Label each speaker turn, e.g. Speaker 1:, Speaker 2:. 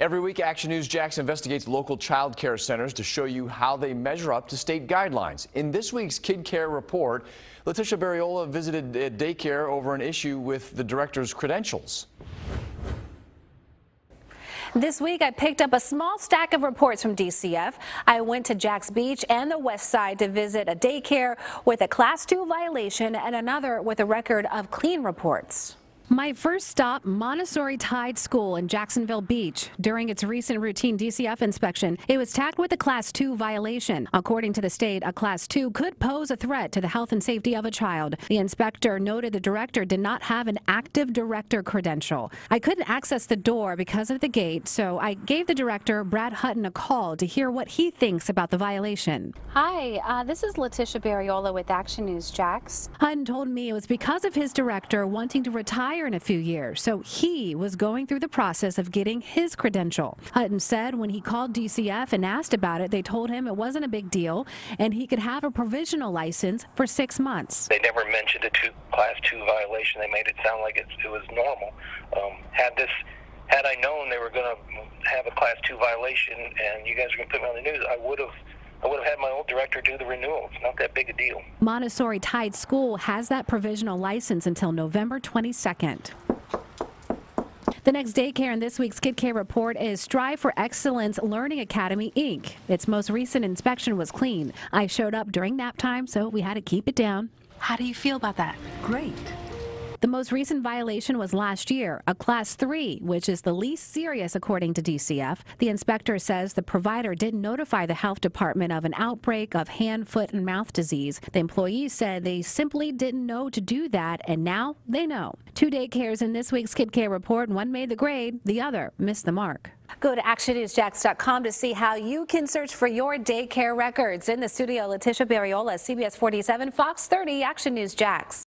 Speaker 1: Every week, Action News Jax investigates local child care centers to show you how they measure up to state guidelines. In this week's Kid Care Report, Letisha Bereola visited a daycare over an issue with the director's credentials.
Speaker 2: This week, I picked up a small stack of reports from DCF. I went to Jax Beach and the West Side to visit a daycare with a Class 2 violation and another with a record of clean reports. My first stop, Montessori Tide School in Jacksonville Beach. During its recent routine DCF inspection, it was tagged with a Class 2 violation. According to the state, a Class 2 could pose a threat to the health and safety of a child. The inspector noted the director did not have an active director credential. I couldn't access the door because of the gate, so I gave the director, Brad Hutton, a call to hear what he thinks about the violation.
Speaker 3: Hi, uh, this is Letisha Bereola with Action News Jax.
Speaker 2: Hutton told me it was because of his director wanting to retire retire in a few years, so he was going through the process of getting his credential. Hutton said when he called DCF and asked about it, they told him it wasn't a big deal and he could have a provisional license for six months.
Speaker 4: They never mentioned a two, class two violation. They made it sound like it, it was normal. Um, had this had I known they were going to have a class two violation and you guys were going to put me on the news, I would have I would have had my old director do the renewal. It's not that big a deal.
Speaker 2: Montessori Tide School has that provisional license until November 22nd. The next daycare in this week's Kid Care report is Strive for Excellence Learning Academy, Inc. Its most recent inspection was clean. I showed up during nap time, so we had to keep it down. How do you feel about that?
Speaker 5: Great.
Speaker 2: The most recent violation was last year, a Class 3, which is the least serious according to DCF. The inspector says the provider didn't notify the health department of an outbreak of hand, foot, and mouth disease. The employees said they simply didn't know to do that, and now they know. Two daycares in this week's Kid Care report. One made the grade, the other missed the mark. Go to actionnewsjax.com to see how you can search for your daycare records. In the studio, Letisha Bereola, CBS 47, Fox 30, Action News Jax.